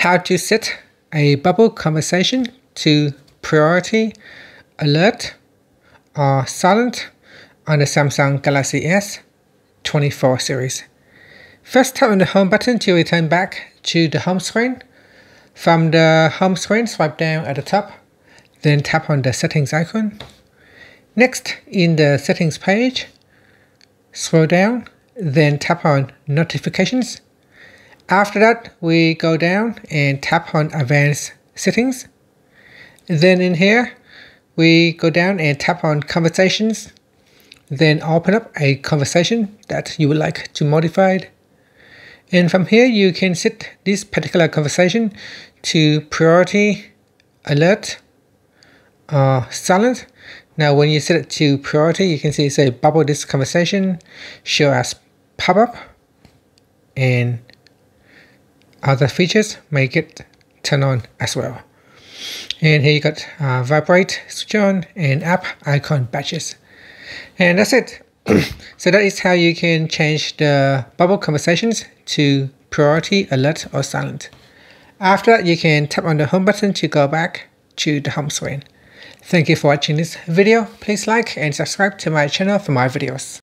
how to set a bubble conversation to priority, alert, or silent on the Samsung Galaxy S24 series. First tap on the home button to return back to the home screen. From the home screen, swipe down at the top, then tap on the settings icon. Next, in the settings page, scroll down, then tap on notifications. After that, we go down and tap on advanced settings. Then in here, we go down and tap on conversations. Then open up a conversation that you would like to modify. And from here, you can set this particular conversation to priority, alert, or silent. Now, when you set it to priority, you can see say bubble this conversation, show as pop-up, and other features make it turn on as well. And here you got uh, vibrate, switch on, and app icon badges. And that's it. so that is how you can change the bubble conversations to priority, alert, or silent. After that, you can tap on the home button to go back to the home screen. Thank you for watching this video. Please like and subscribe to my channel for more videos.